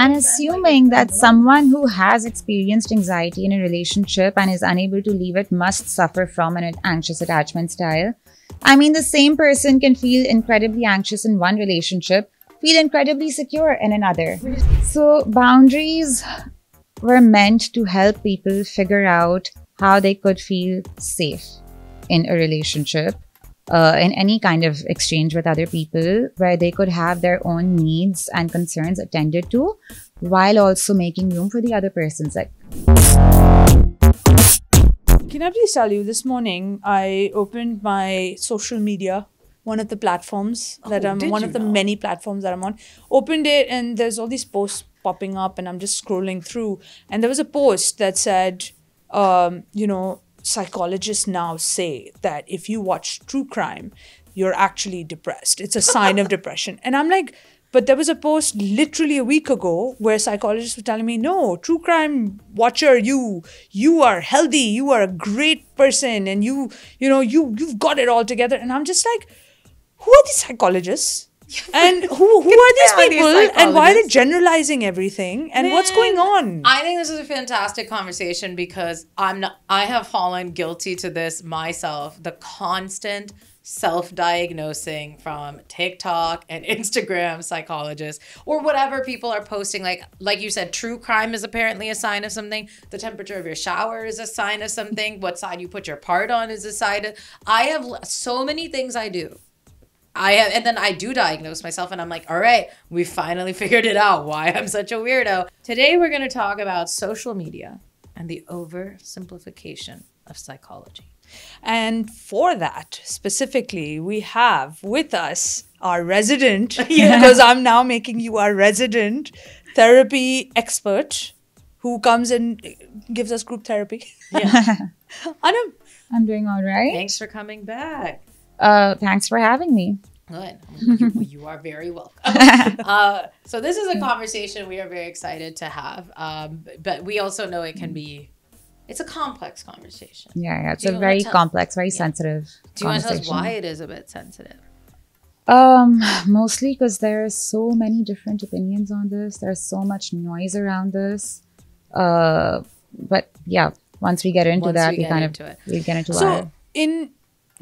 And assuming that someone who has experienced anxiety in a relationship and is unable to leave it must suffer from an anxious attachment style. I mean, the same person can feel incredibly anxious in one relationship, feel incredibly secure in another. So, boundaries were meant to help people figure out how they could feel safe in a relationship uh, in any kind of exchange with other people where they could have their own needs and concerns attended to while also making room for the other person's like can i please tell you this morning i opened my social media one of the platforms that Oh, i'm one of the now? many platforms that i'm on opened it and there's all these posts popping up and i'm just scrolling through and there was a post that said um, you know psychologists now say that if you watch true crime, you're actually depressed. It's a sign of depression. And I'm like, but there was a post literally a week ago where psychologists were telling me, no, true crime watcher, you you are healthy, you are a great person, and you, you know, you you've got it all together. And I'm just like, who are these psychologists? and who who are these Who are these people? And why are they generalizing everything? And what's going on? I think this is a fantastic conversation because I'm not I have fallen guilty to this myself. The constant self-diagnosing from TikTok and Instagram psychologists or whatever people are posting like like you said true crime is apparently a sign of something. The temperature of your shower is a sign of something. What side you put your part on is a sign of I have so many things I do I have, and then I do diagnose myself, and I'm like, all right, we finally figured it out why I'm such a weirdo. Today, we're going to talk about social media and the oversimplification of psychology. And for that specifically, we have with us our resident, because I'm now making you our resident therapy expert who comes and gives us group therapy. Yeah. Anum, I'm doing all right. Thanks for coming back. Uh, thanks for having me. Good. You, you are very welcome. uh, so this is a conversation we are very excited to have, um, but we also know it can be. It's a complex conversation. Yeah, yeah. It's a very complex, very sensitive. Do you want to tell us why it is a bit sensitive? Um, mostly because there are so many different opinions on this. There's so much noise around this. Uh, but yeah, once we get into Once that, we we, get kind into of it. we get into so our in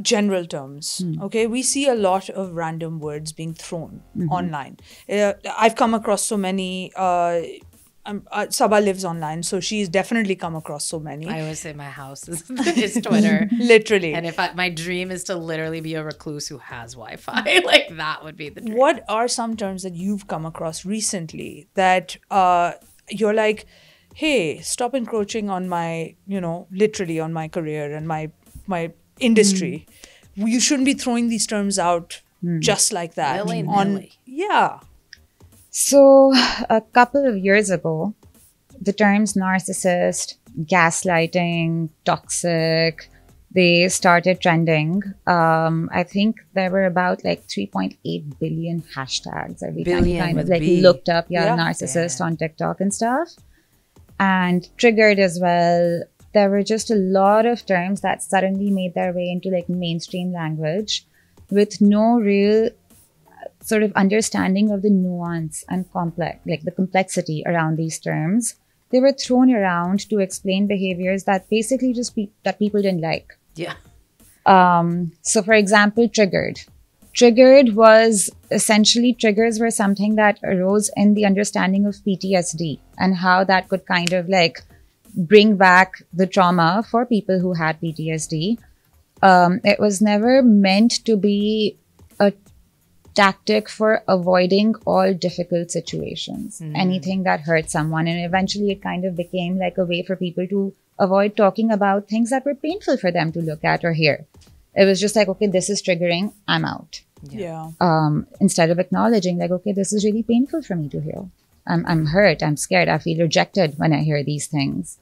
general terms, okay, we see a lot of random words being thrown online. Uh, I've come across so many. Uh, um, uh, Sabah lives online, so she's definitely come across so many. I always say my house is, is Twitter. Literally. And if I, my dream is to literally be a recluse who has Wi-Fi, like that would be the dream. what are some terms that you've come across recently that uh, you're like hey stop encroaching on my you know literally on my career and my my industry you shouldn't be throwing these terms out just like that on Willy-nilly. yeah So, a couple of years ago, the terms narcissist, gaslighting, toxic, they started trending. Um, I think there were about like 3.8 billion hashtags every time you Billion kind of like B. looked up, yeah, Yeah. narcissist on TikTok and stuff. And triggered as well. There were just a lot of terms that suddenly made their way into like mainstream language with no real sort of understanding of the nuance and complex, like the complexity around these terms. They were thrown around to explain behaviors that basically just pe- that people didn't like. Yeah. Um, so, for example, triggered. Triggered was essentially triggers were something that arose in the understanding of PTSD and how that could kind of like bring back the trauma for people who had PTSD. Um, it was never meant to be a tactic for avoiding all difficult situations, anything that hurt someone. And eventually it kind of became like a way for people to avoid talking about things that were painful for them to look at or hear. It was just like, okay, this is triggering, I'm out. yeah Um, instead of acknowledging, like, okay, this is really painful for me to hear. I'm, I'm hurt, I'm scared, I feel rejected when I hear these things.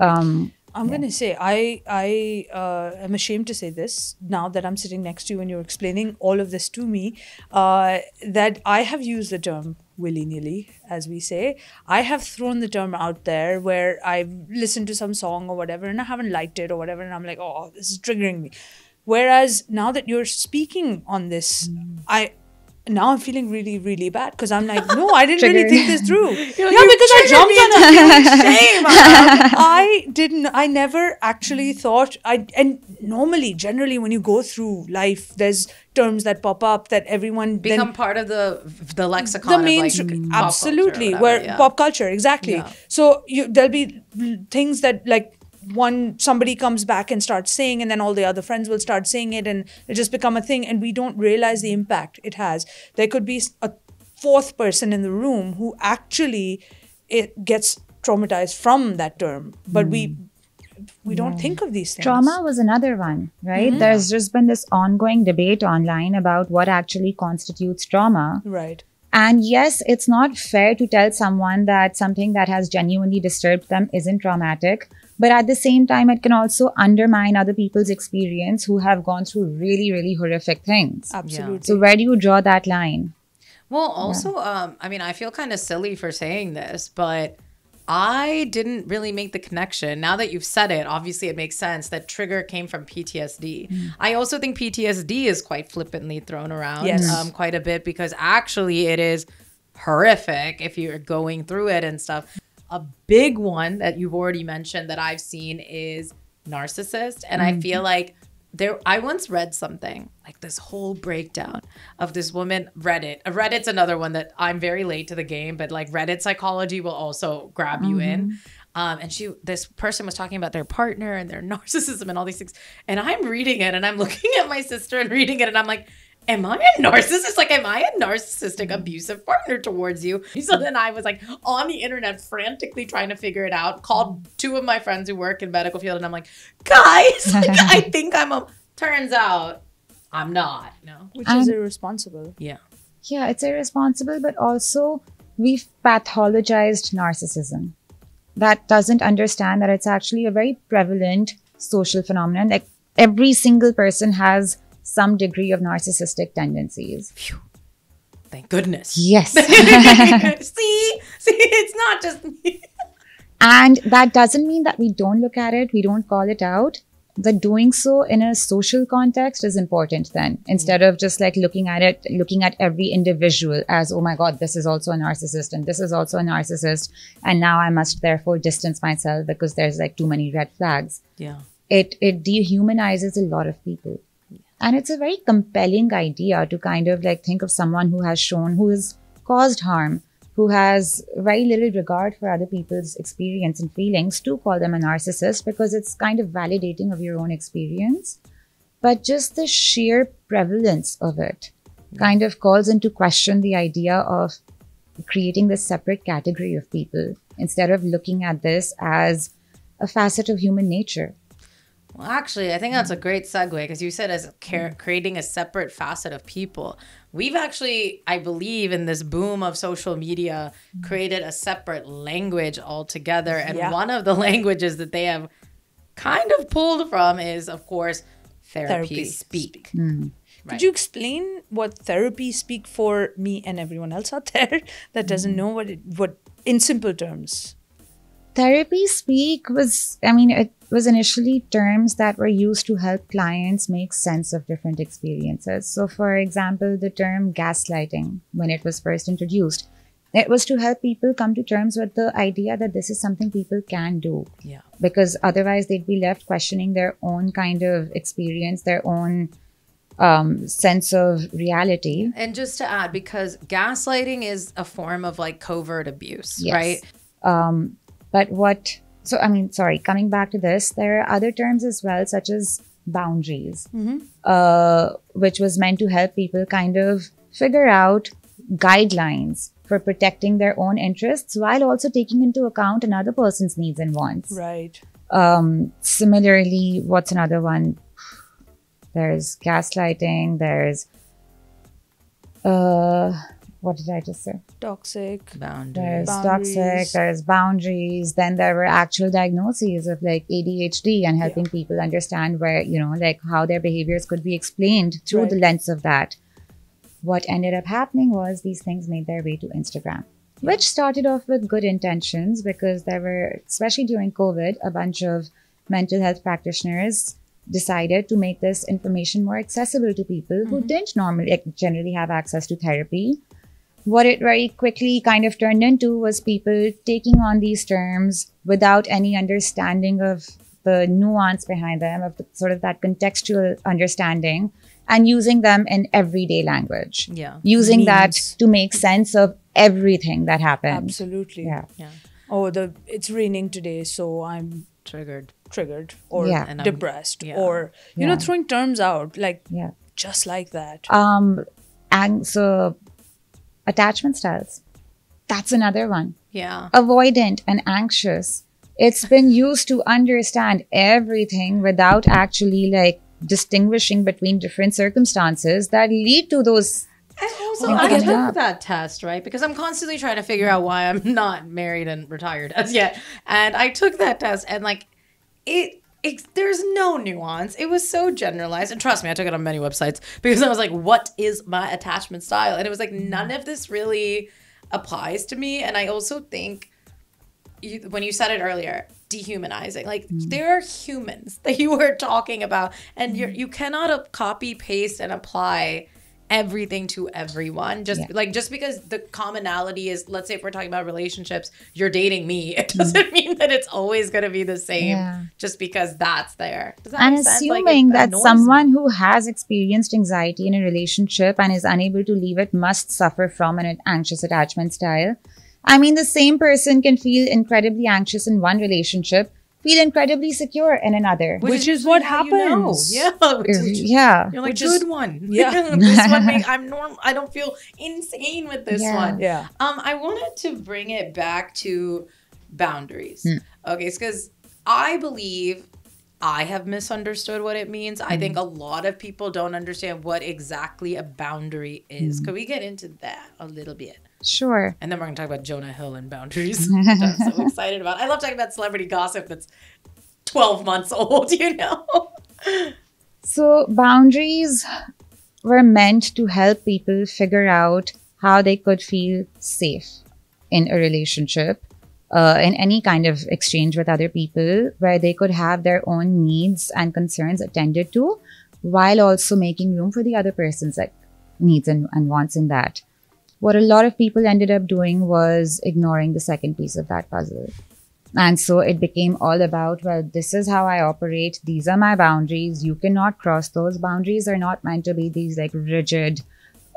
Um, I'm gonna say I I uh, am ashamed to say this now that I'm sitting next to you and you're explaining all of this to me. Uh, that I have used the term willy nilly, as we say. I have thrown the term out there where I've listened to some song or whatever and I haven't liked it or whatever, and I'm like, oh, this is triggering me. Whereas now that you're speaking on this, I now I'm feeling really, really bad because I'm like, no, I didn't really think this through. yeah, because I jumped me on a feeling shame. I didn't. I never actually thought. I and normally, generally, when you go through life, there's terms that pop up that everyone then- Become part of the the lexicon. the of, main like, str- pop culture absolutely whatever, where yeah. pop culture exactly Yeah. so you there'll be things that like one somebody comes back and starts saying and then all the other friends will start saying it and it just become a thing and we don't realize the impact it has there could be a fourth person in the room who actually it gets traumatized from that term but we hmm. we don't think of these things Trauma was another one, right? Hmm. There's just been this ongoing debate online about what actually constitutes trauma. right And yes, it's not fair to tell someone that something that has genuinely disturbed them isn't traumatic. But at the same time, it can also undermine other people's experience who have gone through really, really horrific things. absolutely So, where do you draw that line? Well, also, um, I mean, I feel kind of silly for saying this, but I didn't really make the connection. Now that you've said it, obviously it makes sense that trigger came from PTSD. Mm. I also think PTSD is quite flippantly thrown around Yes. um, quite a bit because actually it is horrific if you're going through it and stuff. A big one that you've already mentioned that I've seen is narcissist. And I feel like there I once read something like this whole breakdown of this woman Reddit. Uh, Reddit's another one that I'm very late to the game, but like Reddit psychology will also grab you in. Um, and she, this person was talking about their partner and their narcissism and all these things. And I'm reading it and I'm looking at my sister and reading it and I'm like, am I a narcissist? Like, am I a narcissistic, abusive partner towards you? So then I was like on the internet frantically trying to figure it out, called two of my friends who work in medical field and I'm like, guys, like, I think I'm a, turns out I'm not, no. know? which is And- irresponsible Yeah. Yeah, it's irresponsible, but also we've pathologized narcissism. That doesn't understand that it's actually a very prevalent social phenomenon. Like every single person has some degree of narcissistic tendencies. Thank goodness. Yes. see, see, it's not just me. and that doesn't mean that we don't look at it, we don't call it out. But doing so in a social context is important then, instead of just like looking at it, looking at every individual as, oh my God, this is also a narcissist and this is also a narcissist. And now I must therefore distance myself because there's like too many red flags. Yeah. It, it dehumanizes a lot of people. And it's a very compelling idea to kind of like think of someone who has shown, who has caused harm, who has very little regard for other people's experience and feelings to call them a narcissist because it's kind of validating of your own experience. But just the sheer prevalence of it kind of calls into question the idea of creating this separate category of people instead of looking at this as a facet of human nature. Well, actually, I think that's a great segue because you said as car- creating a separate facet of people. We've actually, I believe, in this boom of social media, created a separate language altogether. And Yeah. one of the languages that they have kind of pulled from is, of course, therapy, Therapy speak. Hmm. Could you explain what therapy speak for me and everyone else out there that doesn't hmm. know what it what in simple terms? Therapy speak was, I mean, it was initially terms that were used to help clients make sense of different experiences. So, for example, the term gaslighting, when it was first introduced, it was to help people come to terms with the idea that this is something people can do. Yeah. Because otherwise, they'd be left questioning their own kind of experience, their own um, sense of reality. And just to add, because gaslighting is a form of like covert abuse, Yes. right? Um, but what, so I mean, sorry, coming back to this, there are other terms as well, such as boundaries, uh, which was meant to help people kind of figure out guidelines for protecting their own interests while also taking into account another person's needs and wants. Right. Um, similarly, what's another one? There's gaslighting, there's, uh, what did I just say? Toxic. Boundaries. There's Boundaries. toxic, there's boundaries. Then there were actual diagnoses of like ADHD and helping people understand where, you know, like how their behaviors could be explained through the lens of that. What ended up happening was these things made their way to Instagram, which started off with good intentions because there were, especially during COVID, a bunch of mental health practitioners decided to make this information more accessible to people who mm-hmm. didn't normally like, generally have access to therapy. What it very quickly kind of turned into was people taking on these terms without any understanding of the nuance behind them, of the, sort of that contextual understanding, and using them in everyday language. Yeah. Using that to make sense of everything that happened. Absolutely. Yeah. Yeah. Oh, the it's raining today, so I'm Triggered. triggered or Yeah. And depressed yeah. or you Yeah. know throwing terms out like Yeah. just like that. Um, and so attachment styles. That's another one. Yeah. Avoidant and anxious. It's been used to understand everything without actually like distinguishing between different circumstances that lead to those. And also, I took that. that test, right? Because I'm constantly trying to figure out why I'm not married and retired as yet. And I took that test, and like, it, it there's no nuance. It was so generalized. And trust me, I took it on many websites because I was like, what is my attachment style? And it was like, none of this really applies to me. And I also think you, when you said it earlier, dehumanizing. Like mm. there are humans that you were talking about, and you you cannot copy paste and apply everything to everyone. Just Yeah. like just because the commonality is, let's say if we're talking about relationships, you're dating me. It doesn't mm-hmm. mean that it's always going to be the same. Yeah. Just because that's there. Does that And make sense? Like, assuming that annoys me. someone who has experienced anxiety in a relationship and is unable to leave it must suffer from an anxious attachment style. I mean, the same person can feel incredibly anxious in one relationship, feel incredibly secure in another. Which is what how you know. happens. Yeah. Which is, yeah. You're like Which is- good one. Yeah. this one make, I'm normal. I don't feel insane with this Yeah. one. Yeah. Um, I wanted to bring it back to boundaries. Hmm. Okay, it's because I believe I have misunderstood what it means. I Hmm. think a lot of people don't understand what exactly a boundary is. Hmm. Could we get into that a little bit? Sure. And then we're going to talk about Jonah Hill and boundaries. which I'm so excited about. I love talking about celebrity gossip that's 12 months old, you know? So, boundaries were meant to help people figure out how they could feel safe in a relationship, uh, in any kind of exchange with other people, where they could have their own needs and concerns attended to, while also making room for the other person's like needs and, and wants in that. What a lot of people ended up doing was ignoring the second piece of that puzzle. And so it became all about, well, this is how I operate. These are my boundaries. You cannot cross those. Boundaries are not meant to be these like rigid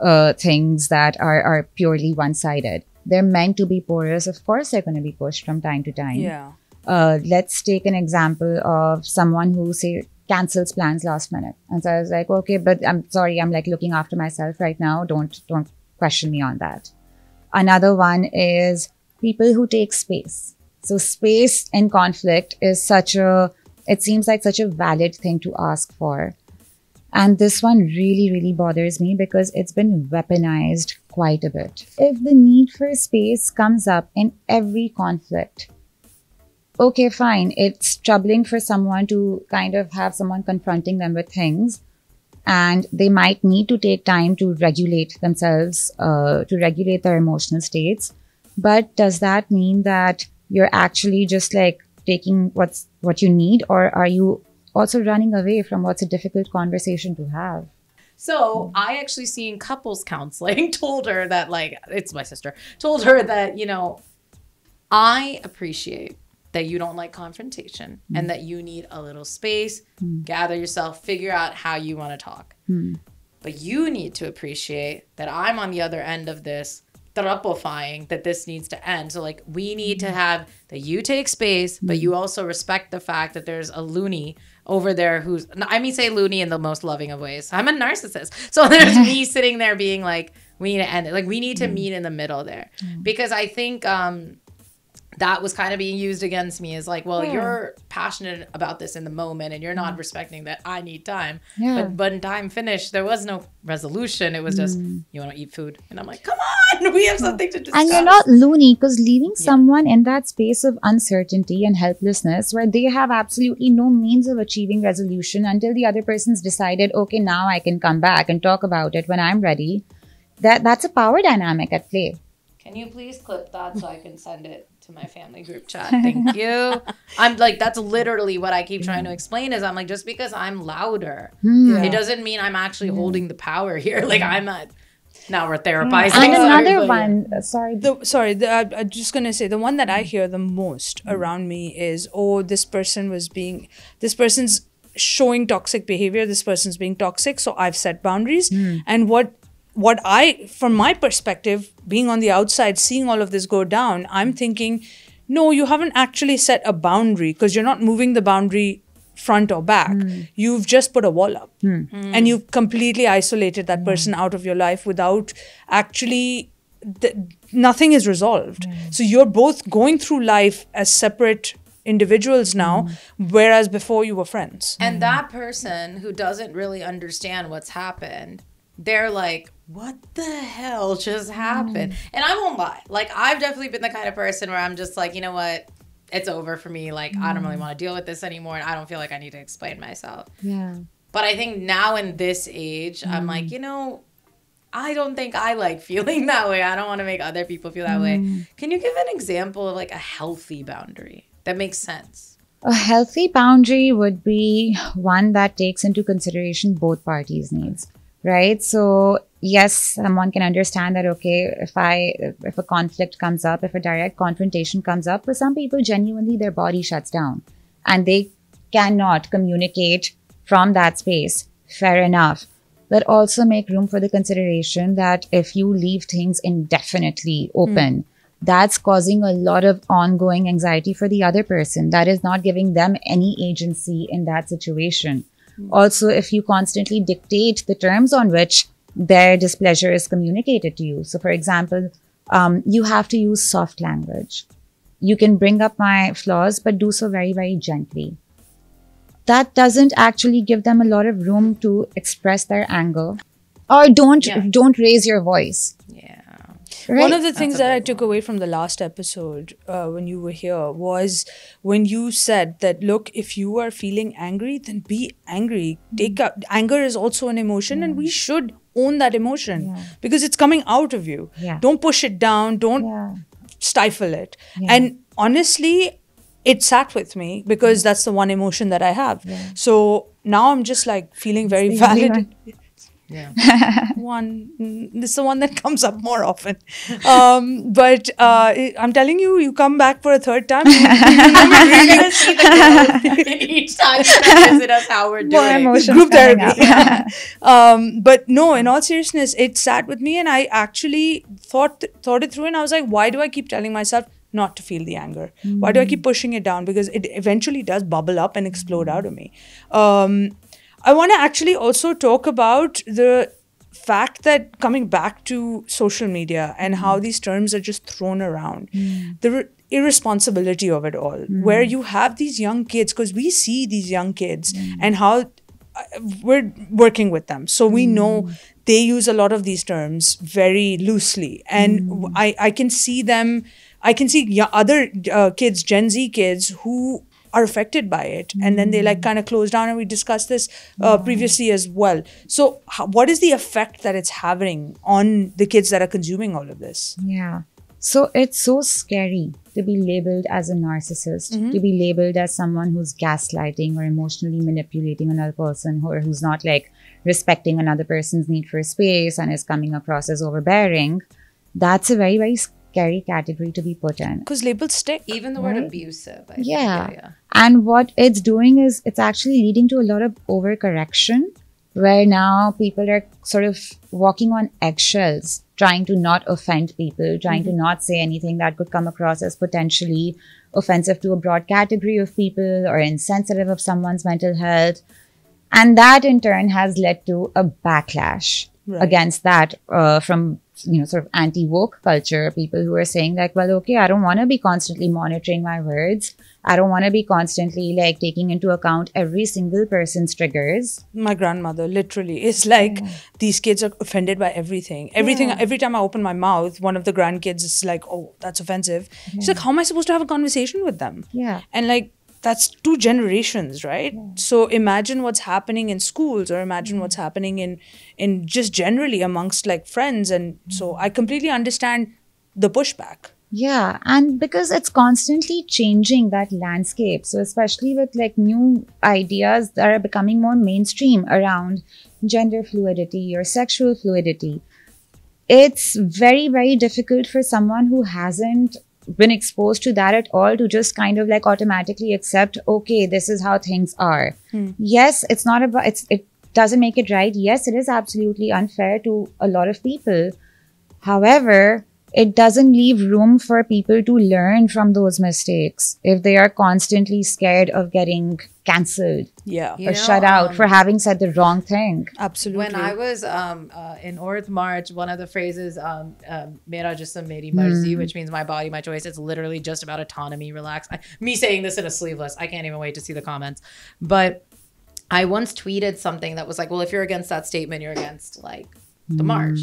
uh, things that are, are purely one sided. They're meant to be porous. Of course, they're going to be pushed from time to time. Yeah. Uh, let's take an example of someone who, say, cancels plans last minute. And so I was like, okay, but I'm sorry, I'm like looking after myself right now. Don't, don't question me on that. Another one is people who take space. So space in conflict is such a, it seems like such a valid thing to ask for. And this one really, really bothers me because it's been weaponized quite a bit. If the need for space comes up in every conflict, okay, fine. It's troubling for someone to kind of have someone confronting them with things. And they might need to take time to regulate themselves, uh, to regulate their emotional states. But does that mean that you're actually just like taking what's what you need, or are you also running away from what's a difficult conversation to have? So I actually seen couples counseling told her that like it's my sister told her that you know I appreciate that you don't like confrontation and mm. that you need a little space, mm. gather yourself, figure out how you want to talk. Mm. But you need to appreciate that I'm on the other end of this therapifying that this needs to end. So like we need to have that you take space, but you also respect the fact that there's a loony over there who's I mean say loony in the most loving of ways. I'm a narcissist. So there's me sitting there being like, we need to end it. Like we need to meet in the middle there. Because I think um that was kind of being used against me is like, well, Yeah. you're passionate about this in the moment and you're not mm. respecting that I need time. Yeah. But when time finished, there was no resolution. It was just, mm. you want to eat food? And I'm like, come on, we have mm. something to discuss. And you're not loony because leaving someone in that space of uncertainty and helplessness where they have absolutely no means of achieving resolution until the other person's decided, okay, now I can come back and talk about it when I'm ready. That that's a power dynamic at play. Can you please clip that so I can send it to my family group chat? Thank you. I'm like, that's literally what I keep trying to explain is I'm like, just because I'm louder, Yeah. it doesn't mean I'm actually holding the power here. Like I'm at now we're therapizing. Hmm. and Sorry, another but yeah. one, uh, sorry, the sorry the, I, i'm just gonna say the one that i hear the most hmm. around me is oh this person was being this person's showing toxic behavior this person's being toxic so i've set boundaries and what what i from my perspective being on the outside seeing all of this go down i'm thinking no you haven't actually set a boundary because you're not moving the boundary front or back. Hmm. You've just put a wall up. Hmm. Hmm. And you've completely isolated that person out of your life without actually th- nothing is resolved. So you're both going through life as separate individuals now whereas before you were friends. And that person who doesn't really understand what's happened, they're like, what the hell just happened? Mm. And I won't lie. Like, I've definitely been the kind of person where I'm just like, you know what? It's over for me. Like, I don't really mm. want to deal with this anymore. And I don't feel like I need to explain myself. yeah. But I think now in this age, I'm like, mm. you know, I don't think I like feeling that way. I don't want to make other people feel that way. Can you give an example of like a healthy boundary that makes sense? A healthy boundary would be one that takes into consideration both parties' needs, right? So, yes, someone can understand that, okay, if I, if a conflict comes up, if a direct confrontation comes up, for some people, genuinely their body shuts down and they cannot communicate from that space. Fair enough. But also make room for the consideration that if you leave things indefinitely open, hmm. that's causing a lot of ongoing anxiety for the other person. That is not giving them any agency in that situation. Also, if you constantly dictate the terms on which their displeasure is communicated to you. So, for example, um, you have to use soft language. You can bring up my flaws, but do so very, very gently. That doesn't actually give them a lot of room to express their anger. Or don't Yeah. don't raise your voice. Yeah. Right? One of the things that I took away from the last episode uh, when you were here was when you said that, look, if you are feeling angry, then be angry. Take up anger is also an emotion, and we should own that emotion Yeah. because it's coming out of you. Yeah. Don't push it down. Don't stifle it. And honestly, it sat with me because that's the one emotion that I have. So now I'm just like feeling very valid. Yeah. one mm, this is the one that comes up more often um, but uh, i'm telling you you come back for a third time you- You're see the growth in each time you come visit us how we're More doing. emotions group therapy. up. um, but no, in all seriousness, it sat with me, and I actually thought thought it through, and I was like, why do I keep telling myself not to feel the anger? Why do I keep pushing it down? Because it eventually does bubble up and explode out of me. Um, I want to actually also talk about the fact that coming back to social media and how these terms are just thrown around hmm. the re- irresponsibility of it all hmm. where you have these young kids because we see these young kids hmm. and how uh, we're working with them. So we know they use a lot of these terms very loosely. And I, I can see them i can see y- other uh, kids gen z kids who are affected by it. And then they like mm. kind of close down and we discussed this uh, mm. previously as well. So how, what is the effect that it's having on the kids that are consuming all of this? Yeah. So it's so scary to be labeled as a narcissist, mm-hmm. to be labeled as someone who's gaslighting or emotionally manipulating another person or who's not like respecting another person's need for space and is coming across as overbearing. That's a very, very scary category to be put in. because labels stick Even the word Right? abusive. I think, Yeah. yeah. And what it's doing is it's actually leading to a lot of overcorrection where now people are sort of walking on eggshells, trying to not offend people, trying to mm-hmm. not say anything that could come across as potentially offensive to a broad category of people or insensitive of someone's mental health. And that in turn has led to a backlash Right. against that uh, from you know sort of anti woke culture. People who are saying like, well, okay, I don't want to be constantly monitoring my words. I don't want to be constantly like taking into account every single person's triggers. my grandmother literally is like these kids are offended by everything everything every time i open my mouth one of the grandkids is like oh that's offensive she's like how am i supposed to have a conversation with them Yeah. and like that's two generations right? So imagine what's happening in schools or imagine what's mm-hmm. happening in in just generally amongst like friends. And mm-hmm. so i completely understand the pushback. Yeah, and because it's constantly changing that landscape. So, especially with like new ideas that are becoming more mainstream around gender fluidity or sexual fluidity, it's very, very difficult for someone who hasn't been exposed to that at all to just kind of like automatically accept, okay, this is how things are. Hmm. Yes, it's not about, it's, it doesn't make it right. Yes, it is absolutely unfair to a lot of people. However, it doesn't leave room for people to learn from those mistakes if they are constantly scared of getting cancelled Yeah, You or know, shut out um, for having said the wrong thing. absolutely. When I was um, uh, in Aurat March, one of the phrases, um, um, "Mera jism meri marzi," which means "my body, my choice." It's literally just about autonomy, relax. I, me saying this in a sleeveless, I can't even wait to see the comments. But I once tweeted something that was like, "Well, if you're against that statement, you're against like the march."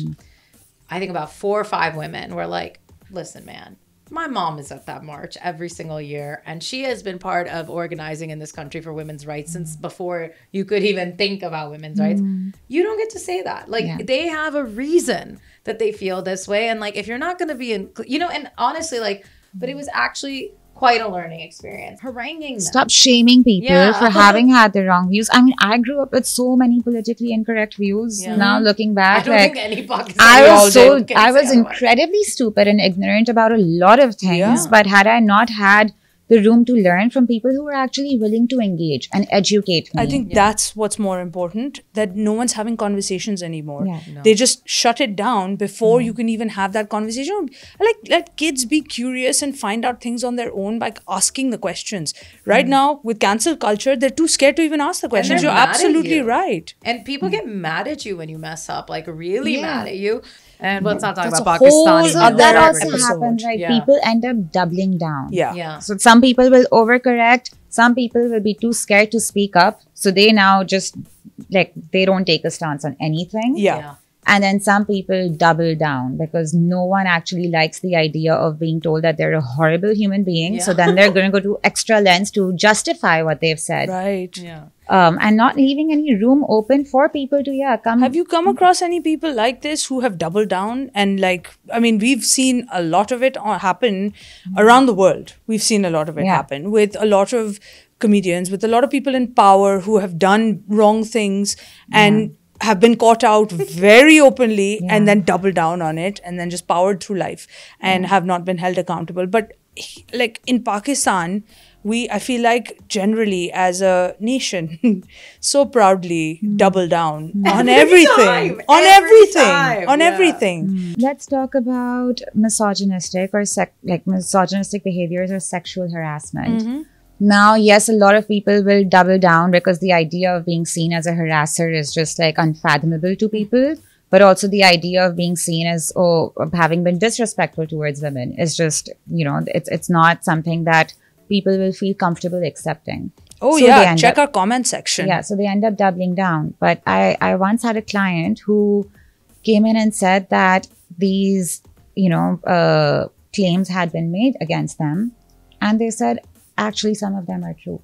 I think about four or five women were like, "Listen, man." My mom is at that march every single year, and she has been part of organizing in this country for women's rights since mm. before you could even think about women's rights. Mm. You don't get to say that. Like, Yeah. they have a reason that they feel this way. And, like, if you're not going to be in, you know, and honestly, like, but it was actually quite a learning experience. Haranguing them. Stop shaming people Yeah. for having had the wrong views. I mean, I grew up with so many politically incorrect views. Yeah. Now looking I back, don't like think any Pakistani I was so I was incredibly stupid and ignorant about a lot of things. Yeah. But had I not had the room to learn from people who are actually willing to engage and educate me, I think that's what's more important that no one's having conversations anymore. Yeah. They just shut it down before you can even have that conversation. Like let kids be curious and find out things on their own by asking the questions. Right mm. now with cancel culture, they're too scared to even ask the questions. You're absolutely you. right. And people get mad at you when you mess up, like really Yeah. mad at you. And let's not talk That's about a whole so that also episode. happens, right? Yeah. People end up doubling down. Yeah. Yeah. So some people will overcorrect. Some people will be too scared to speak up. So they now just like they don't take a stance on anything. Yeah. Yeah. And then some people double down because no one actually likes the idea of being told that they're a horrible human being. So then they're going to go to extra lengths to justify what they've said. Right. Yeah. Um, and not leaving any room open for people to, yeah, come. Have you come across any people like this who have doubled down and like I mean we've seen a lot of it uh, happen around the world. We've seen a lot of it Yeah. happen with a lot of comedians, with a lot of people in power who have done wrong things and have been caught out very openly and then doubled down on it and then just powered through life and have not been held accountable. But like in Pakistan, we I feel like generally as a nation so proudly hmm. double down hmm. on everything. time, on every everything. time, on yeah. everything. Hmm. Let's talk about misogynistic or sec- like misogynistic behaviors or sexual harassment. Mm-hmm. Now, yes, a lot of people will double down because the idea of being seen as a harasser is just like unfathomable to people. But also the idea of being seen as oh having been disrespectful towards women is just you know it's it's not something that people will feel comfortable accepting. Oh So yeah, check up- our comment section. Yeah, so they end up doubling down. But I, I once had a client who came in and said that these, you know, uh, claims had been made against them. And they said, actually, some of them are true.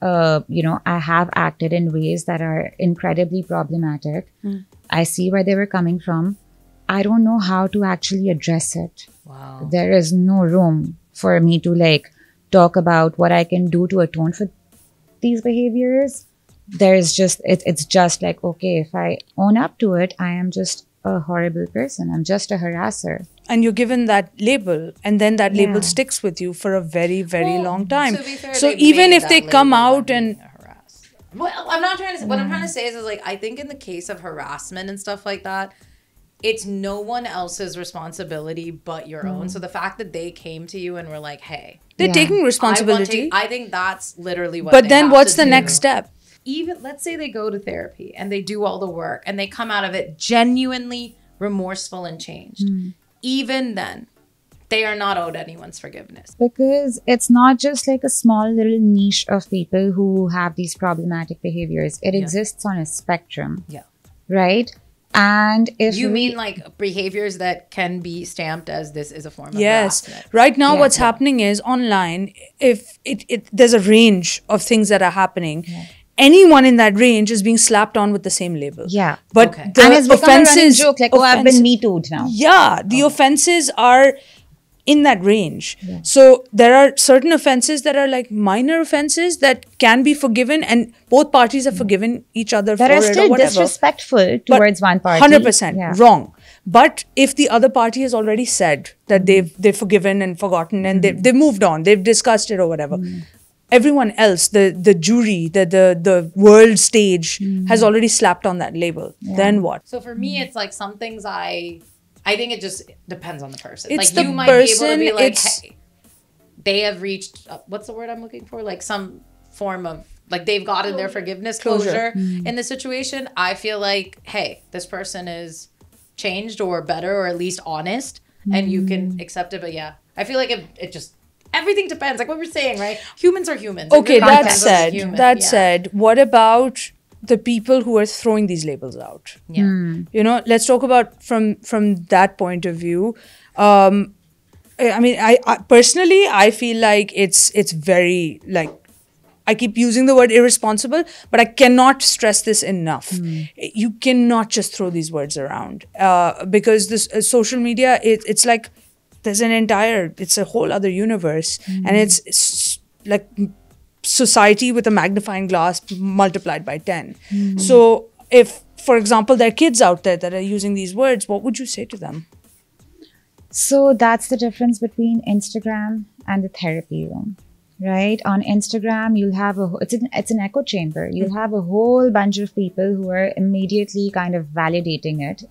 Uh, you know, I have acted in ways that are incredibly problematic. I see where they were coming from. I don't know how to actually address it Wow. there is no room for me to like talk about what I can do to atone for these behaviors. There's just it, it's just like okay, if I own up to it, I am just a horrible person. I'm just a harasser. And you're given that label, and then that label sticks with you for a very, very Well, long time. to be fair, so even if they come out and being harassed. Well, I'm not trying to. Say, what I'm trying to mm. say is, is like I think in the case of harassment and stuff like that, it's no one else's responsibility but your own. Mm. So the fact that they came to you and were like, "Hey, they're Yeah. taking I, want responsibility. to, I think that's literally what. but they then have what's to the next step? Even let's say they go to therapy and they do all the work and they come out of it genuinely remorseful and changed. Hmm. Even then, they are not owed anyone's forgiveness. because it's not just like a small little niche of people who have these problematic behaviors. It exists on a spectrum, Yeah. right? And if You we- mean like behaviors that can be stamped as this is a form of Yes. harassment? Right now, Yeah. what's happening is online. If it, it there's a range of things that are happening. Anyone in that range is being slapped on with the same label. Yeah. But Okay. the and it's offenses, joke, like, oh, I've been me too'd now. yeah, the offenses are in that range. So there are certain offenses that are like minor offenses that can be forgiven, and both parties have forgiven each other That for are it or still disrespectful But towards one party. Hundred percent Yeah. wrong. But if the other party has already said that mm. they've they've forgiven and forgotten and mm. they've, they've moved on, they've discussed it or whatever. Mm. Everyone else, the the jury, the the the world stage hmm. has already slapped on that label. Then what? So for me, it's like some things I, I think it just depends on the person. It's like the you might be able to be like, hey, they have reached. Uh, what's the word I'm looking for? Like some form of like they've gotten their forgiveness Closure. closure, hmm. in the situation. I feel like, hey, this person is changed or better or at least honest, and you can hmm. accept it. But yeah, I feel like it, it just everything depends. Like what we're saying, right? Humans are humans. Okay, that depends on the said, human. that Yeah. said, what about the people who are throwing these labels out? Yeah. You know, let's talk about from from that point of view. Um, I I mean, I, I personally, I feel like it's it's very like I keep using the word irresponsible, but I cannot stress this enough. You cannot just throw these words around uh, because this uh, social media, it, it's like there's an entire, it's a whole other universe, and mm. it's, it's like society with a magnifying glass multiplied by 10. Mm. So, if, for example, there are kids out there that are using these words, what would you say to them? So that's the difference between Instagram and the therapy room, right? On Instagram, you'll have a it's an it's an echo chamber. You'll mm. have a whole bunch of people who are immediately kind of validating it.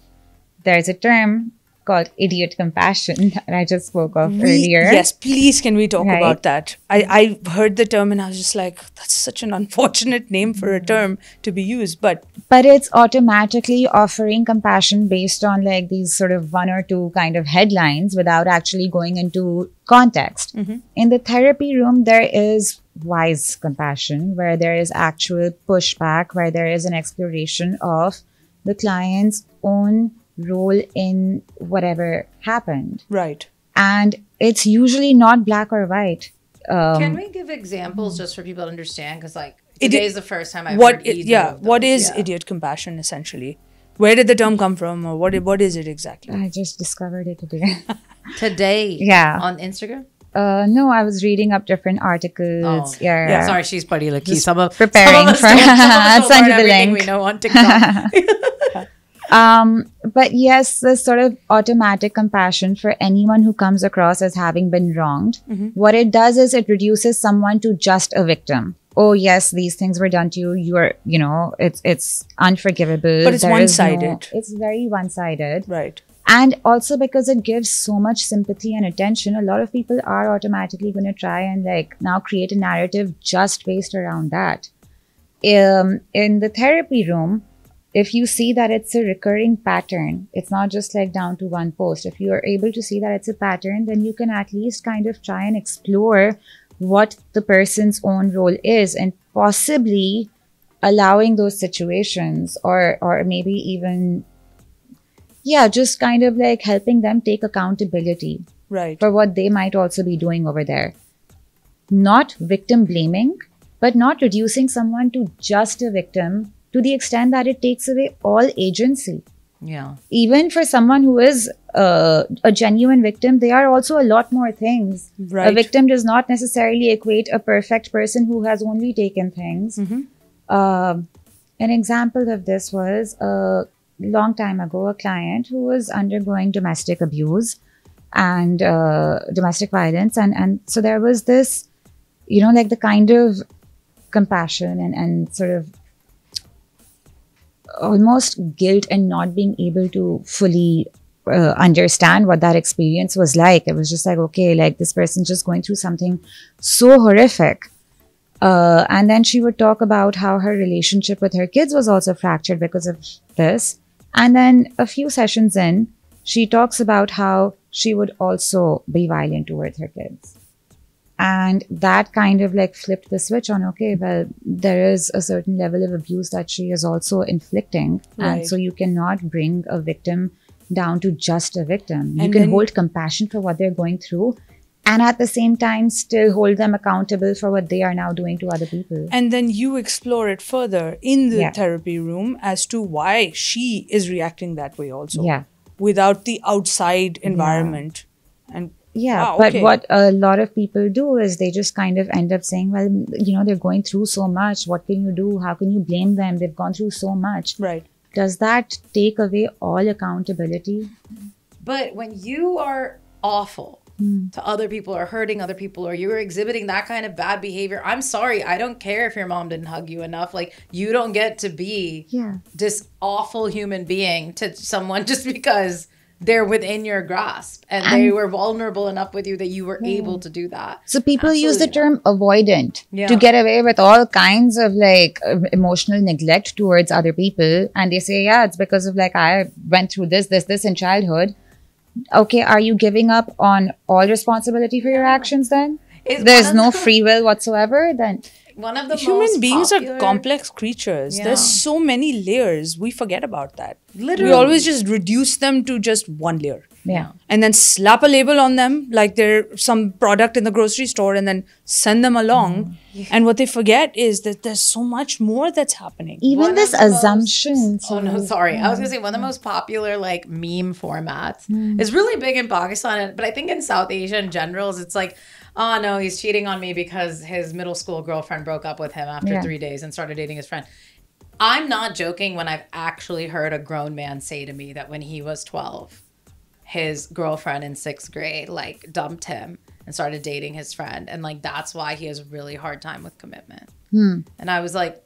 There's a term called idiot compassion that I just spoke of We- earlier. Yes, please can we talk Right. about that? I, I heard the term and I was just like, that's such an unfortunate name for a term to be used. But but it's automatically offering compassion based on like these sort of one or two kind of headlines without actually going into context. Mm-hmm. In the therapy room, there is wise compassion where there is actual pushback, where there is an exploration of the client's own role in whatever happened. right. And it's usually not black or white. Um, Can we give examples just for people to understand? Because like Idi- today's the first time I've what heard i- yeah of what Yeah. idiot compassion essentially where did the term come from or what what is it exactly I just discovered it today. today? Yeah. on Instagram. Uh, no, I was reading up different articles. Oh, yeah. Yeah. Sorry, she's Buddy Lucky. Some of preparing some of for- don't- of us I'll don't send learn you the link. We know on TikTok. Um, but yes, this sort of automatic compassion for anyone who comes across as having been wronged. What it does is it reduces someone to just a victim. Oh yes, these things were done to you. You are, you know, it's it's unforgivable. But it's There is no- one-sided. it's very one-sided. right and also because it gives so much sympathy and attention a lot of people are automatically going to try and like now create a narrative just based around that um, in the therapy room if you see that it's a recurring pattern it's not just like down to one post. If you are able to see that it's a pattern then you can at least kind of try and explore what the person's own role is and possibly allowing those situations or or maybe even yeah just kind of like helping them take accountability right. for what they might also be doing over there. Not victim blaming but not reducing someone to just a victim to the extent that it takes away all agency yeah, even for someone who is uh, a genuine victim, there are also a lot more things. Right. A victim does not necessarily equate a perfect person who has only taken things. Um, an example of this was a long time ago, a client who was undergoing domestic abuse and uh, domestic violence, and and so there was this, you know, like the kind of compassion and and sort of almost guilt and not being able to fully uh, understand what that experience was like. It was just like, okay, like this person's just going through something so horrific. Uh, and then she would talk about how her relationship with her kids was also fractured because of this. And then a few sessions in, she talks about how she would also be violent towards her kids. And that kind of like flipped the switch on, okay, well, there is a certain level of abuse that she is also inflicting. Right. And so you cannot bring a victim down to just a victim. You can then- hold compassion for what they're going through and at the same time still hold them accountable for what they are now doing to other people. and then you explore it further in the Yeah. therapy room as to why she is reacting that way also Yeah. without the outside environment and Yeah, Wow, but okay. what a lot of people do is they just kind of end up saying, well, you know, they're going through so much. What can you do? How can you blame them? They've gone through so much. right Does that take away all accountability? But when you are awful Hmm. to other people or hurting other people or you're exhibiting that kind of bad behavior, I'm sorry. I don't care if your mom didn't hug you enough. Like, you don't get to be Yeah. this awful human being to someone just because they're within your grasp and, they were vulnerable enough with you that you were able to do that. So people use the Absolutely term avoidant Yeah. to get away with all kinds of like uh, emotional neglect towards other people. And they say, yeah, it's because of like, I went through this, this, this in childhood. Okay, are you giving up on all responsibility for your actions then? It's There's no free will whatsoever, then One of the human most beings popular- are complex creatures Yeah. there's so many layers we forget about that Literally. we always just reduce them to just one layer yeah. and then slap a label on them like they're some product in the grocery store and then send them along mm. and what they forget is that there's so much more that's happening Even One this the most- assumption. Oh no, sorry. I was gonna say one of the mm. most popular like meme formats mm. is really big in Pakistan, but I think in South Asia in general, is it's like, oh no, he's cheating on me because his middle school girlfriend broke up with him after Yeah. three days and started dating his friend. I'm not joking when I've actually heard a grown man say to me that when he was 12, his girlfriend in sixth grade like dumped him and started dating his friend, and like that's why he has a really hard time with commitment. Hmm. And I was like,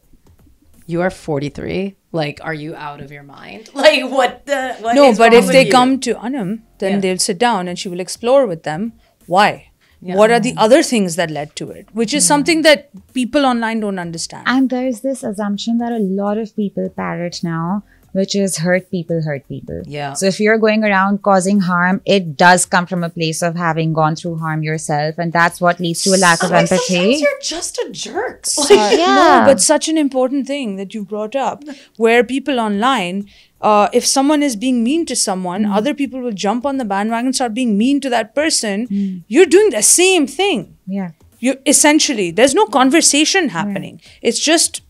you are 43 like are you out of your mind like what the what no but if they you? come to Anum then Yeah. they'll sit down and she will explore with them why what are the other things that led to it? Which is something that people online don't understand. And there's this assumption that a lot of people parrot now, which is hurt people hurt people. Yeah. So if you're going around causing harm, it does come from a place of having gone through harm yourself. And that's what leads to a lack of Like, sometimes empathy. you're just a jerk Like, yeah. No, but such an important thing that you brought up, where people online, uh, if someone is being mean to someone, Hmm. other people will jump on the bandwagon, start being mean to that person. You're doing the same thing. yeah. You essentially, there's no conversation happening. It's just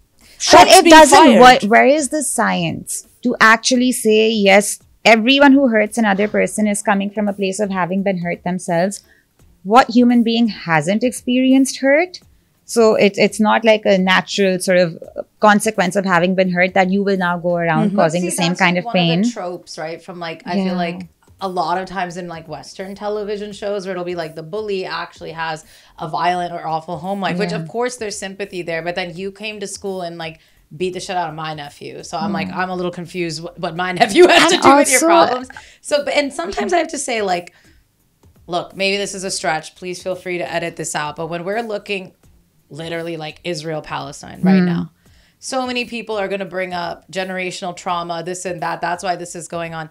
But it doesn't. fired. What, where is the science to actually say yes? Everyone who hurts another person is coming from a place of having been hurt themselves. What human being hasn't experienced hurt? So it, it's not like a natural sort of consequence of having been hurt that you will now go around mm-hmm. causing the same kind of pain. the tropes right from like i Yeah. feel like a lot of times in like western television shows where it'll be like the bully actually has a violent or awful home life which of course there's sympathy there but then you came to school and like beat the shit out of my nephew so i'm like hmm. i'm a little confused what, my nephew has to do with your problems so and sometimes i have to say like look, maybe this is a stretch. Please feel free to edit this out. But when we're looking literally like Israel Palestine right hmm. now, so many people are going to bring up generational trauma, this and that. That's why this is going on.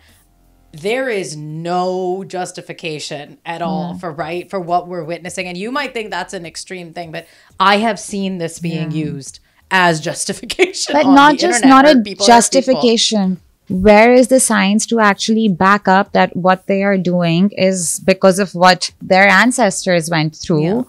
There is no justification at all for right for what we're witnessing. And you might think that's an extreme thing, but I have seen this being used as justification. but not just not a justification where is the science to actually back up that what they are doing is because of what their ancestors went through Yeah.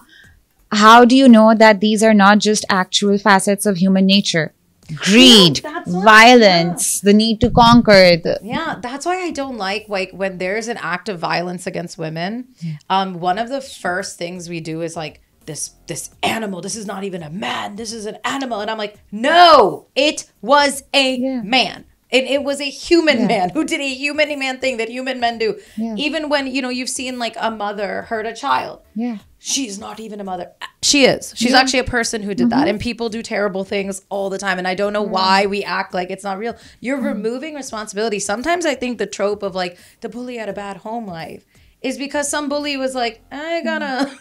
how do you know that these are not just actual facets of human nature greed what- violence the need to conquer the, Yeah, that's why I don't like like when there's an act of violence against women. Um, one of the first things we do is like this this animal. This is not even a man. This is an animal, and I'm like, no, it was a Yeah. man. It, it was a human man who did a human man thing that human men do. Yeah. Even when you know you've seen like a mother hurt a child, yeah she's not even a mother. She is. She's actually a person who did that. Mm-hmm. And people do terrible things all the time. And I don't know why we act like it's not real. You're removing responsibility. Sometimes I think the trope of like the bully had a bad home life is because some bully was like, I gotta. Mm.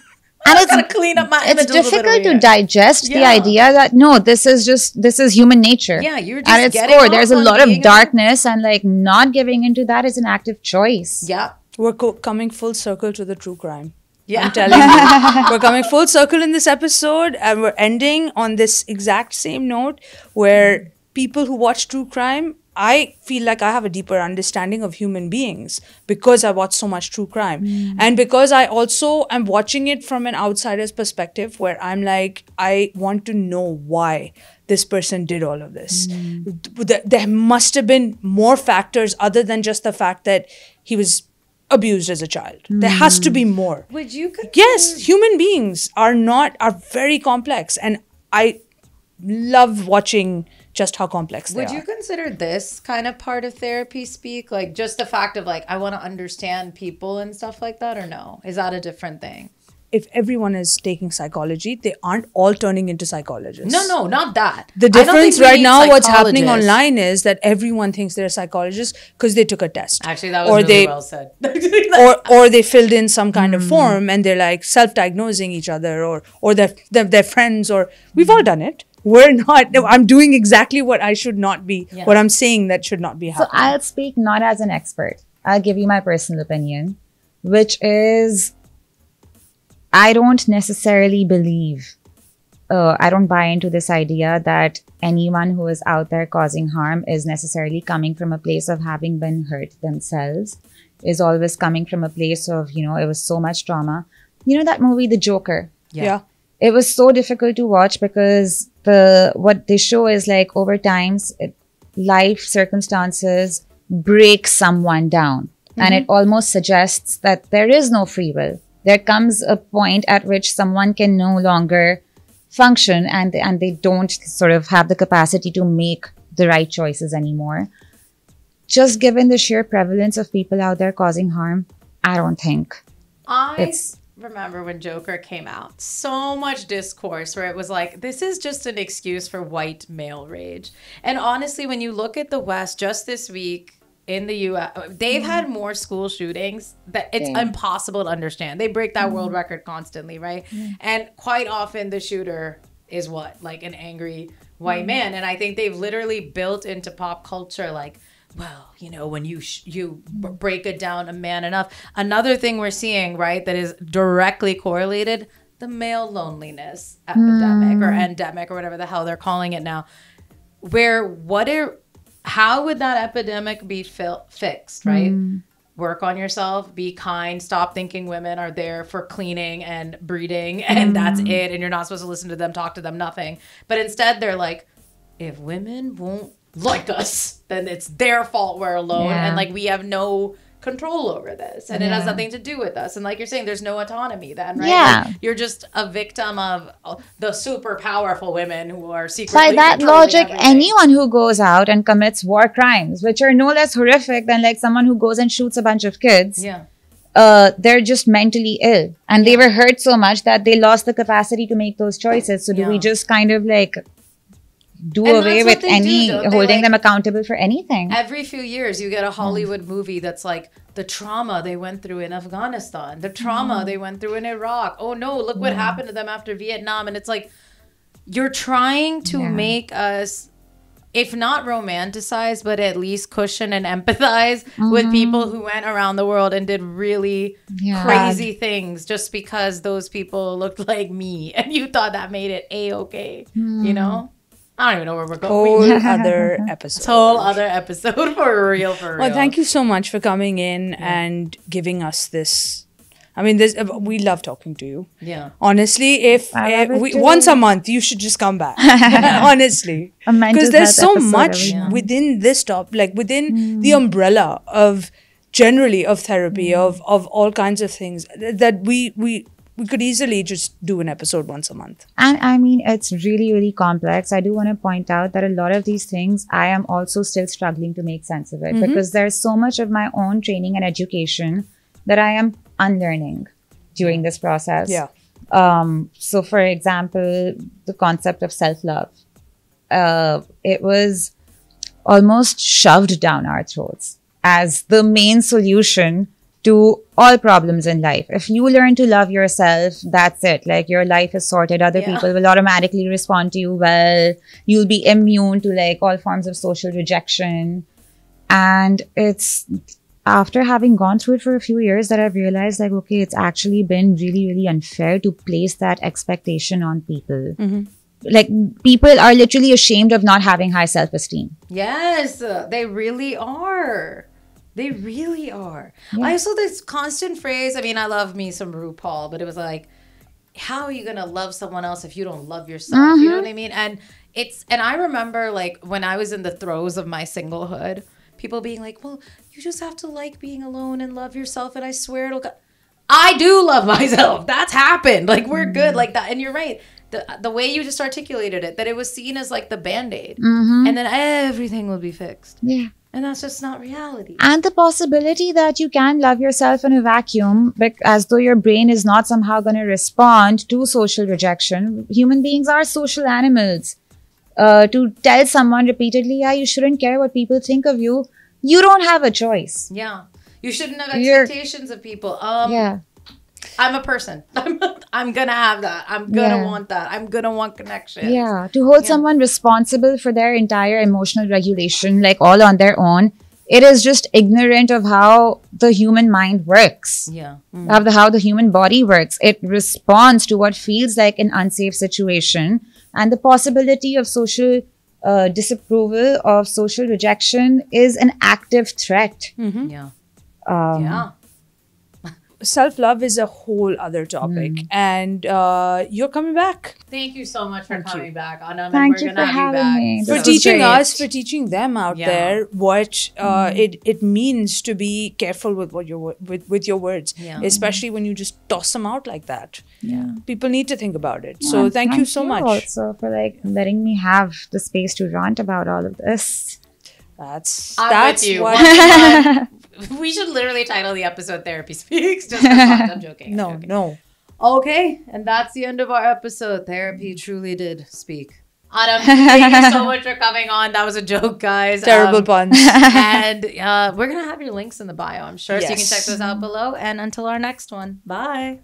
And I it's- gotta clean up my it's image a little bit difficult over to here." digest the idea that no this is just this is human nature Yeah, you're just at just its getting core there's a lot of being a- darkness and like not giving into that is an active choice Yeah. We're co- coming full circle to the true crime. Yeah. I'm telling you. we're coming full circle in this episode and we're ending on this exact same note where people who watch true crime I feel like I have a deeper understanding of human beings because I watch so much true crime. Hmm. And because I also am watching it from an outsider's perspective where I'm like, I want to know why this person did all of this. Hmm. Th- There must have been more factors other than just the fact that he was abused as a child. There has to be hmm. more. Would you consider Yes, human beings are not are very complex and I love watching just how complex they Would you consider this kind of part of therapy speak? Like just the fact of like I want to understand people and stuff like that or no? Is that a different thing? If everyone is taking psychology, they aren't all turning into psychologists. No, no, not that. The I don't think difference right now, what's happening online is that everyone thinks they're a psychologist because they took a test. Actually, that was or really they, well said. or or they filled in some kind of mm. form and they're like self-diagnosing each other or or their their, their friends or we've all done it. We're not. I'm doing exactly what I should not be. Yeah. What I'm saying that should not be So. I'll speak not as an expert. I'll give you my personal opinion, which is I don't necessarily believe, uh, I don't buy into this idea that anyone who is out there causing harm is necessarily coming from a place of having been hurt themselves, is always coming from a place of, you know, it was so much trauma. You know that movie, The Joker? yeah. It was so difficult to watch because the what they show is like over times it, life circumstances break someone down. And it mm-hmm. almost suggests that there is no free will. There comes a point at which someone can no longer function and and they don't sort of have the capacity to make the right choices anymore. Just given the sheer prevalence of people out there causing harm i don't think I It's- remember when Joker came out, so much discourse where it was like, this is just an excuse for white male rage. And honestly, when you look at the West just this week in the US, they've had mm-hmm. more school shootings that it's Yeah. impossible to understand. They break that world mm-hmm. record constantly, right? Mm-hmm. And quite often the shooter is what? Like an angry white man. And I think they've literally built into pop culture like, well, you know, when you sh- you b- break it down a man enough. Another thing we're seeing, right, that is directly correlated, the male loneliness epidemic or mm. endemic or whatever the hell they're calling it now. Where what are how would that epidemic be fil- fixed, right? Mm. Work on yourself, be kind, stop thinking women are there for cleaning and breeding and that's mm. it and you're not supposed to listen to them, talk to them, nothing. But instead they're like if women won't like us, then it's their fault we're alone Yeah. and like we have no control over this and it has nothing to do with us and like you're saying there's no autonomy then right Yeah. Like, you're just a victim of the super powerful women who are secretly by that logic, everything. anyone who goes out and commits war crimes, which are no less horrific than like someone who goes and shoots a bunch of kids, yeah uh, they're just mentally ill and they were hurt so much that they lost the capacity to make those choices. So do we just kind of like do And away with any don't holding Like- them accountable for anything? every few years you get a mm. hollywood movie that's like the trauma they went through in afghanistan the trauma mm-hmm. they went through in iraq. Oh no look what happened to them after vietnam. And it's like you're trying to Yeah. make us if not romanticize but at least cushion and empathize with mm-hmm. people who went around the world and did really Yeah. crazy things just because those people looked like me. And you thought that made it a-okay you mm. know i don't even know where we're going Whole other episode. whole other episode for real for real. Well, thank you so much for coming in and giving us this. I mean, this uh, we love talking to you. Yeah. Honestly, if I it we, once a month, you should just come back. Honestly, because there's so much every month. within this top, like within hmm. the umbrella of generally of therapy of of all kinds of things that we we we could easily just do an episode once a month. And I mean, it's really, really complex. I do want to point out that a lot of these things I am also still struggling to make sense of it because there's so much of my own training and education that I am unlearning during this process. Yeah. Um, so, for example, the concept of self love, uh, it was almost shoved down our throats as the main solution to all problems in life. If you learn to love yourself, that's it. Like your life is sorted. Other Yeah. people will automatically respond to you well. You'll be immune to like all forms of social rejection. And it's after having gone through it for a few years that I've realized like, okay, it's actually been really, really unfair to place that expectation on people. Mm-hmm. like people are literally ashamed of not having high self-esteem. Yes, they really are. They really are. I saw this constant phrase. I mean, I love me some RuPaul, but it was like, how are you gonna love someone else if you don't love yourself? You know mm-hmm. what I mean? And it's and I remember like when I was in the throes of my singlehood, people being like, "Well, you just have to like being alone and love yourself." And I swear it'll. Go- I do love myself. That's happened. Like we're mm-hmm. good like that. And you're right. The, the way you just articulated it, that it was seen as like the band aid, mm-hmm. and then everything will be fixed. Yeah. And that's just not reality. and the possibility that you can love yourself in a vacuum bec- as though your brain is not somehow going to respond to social rejection human beings are social animals uh, to tell someone repeatedly yeah you shouldn't care what people think of you you don't have a choice Yeah. You shouldn't have You're- expectations of people. Um, yeah I'm a person. I'm, I'm gonna have that. I'm gonna Yeah. want that. I'm gonna want connection. yeah to hold someone responsible for their entire emotional regulation like all on their own it is just ignorant of how the human mind works Yeah. of the, how the human body works. It responds to what feels like an unsafe situation, and the possibility of social uh, disapproval, of social rejection, is an active threat. Yeah. Um, Yeah. Self love is a whole other topic, Mm. and uh, you're coming back Thank you so much for Thank you. coming back, Anum. Thank and you we're gonna for having back. me. for This teaching great. us, for teaching them out Yeah. there what uh, Mm. it it means to be careful with what your wo- with with your words, Yeah. especially when you just toss them out like that. Yeah. People need to think about it. So And thank, you so much. also for like letting me have the space to rant about all of this. That's I'm that's with you. what. One month- we should literally title the episode "Therapy Speaks." Just for. I'm joking. I'm no, joking. no. Okay, and that's the end of our episode. Therapy truly did speak. Anum, thank you so much for coming on. That was a joke, guys. Terrible Um, puns. and uh, we're gonna have your links in the bio, I'm sure, so you can check those out below. And until our next one, bye.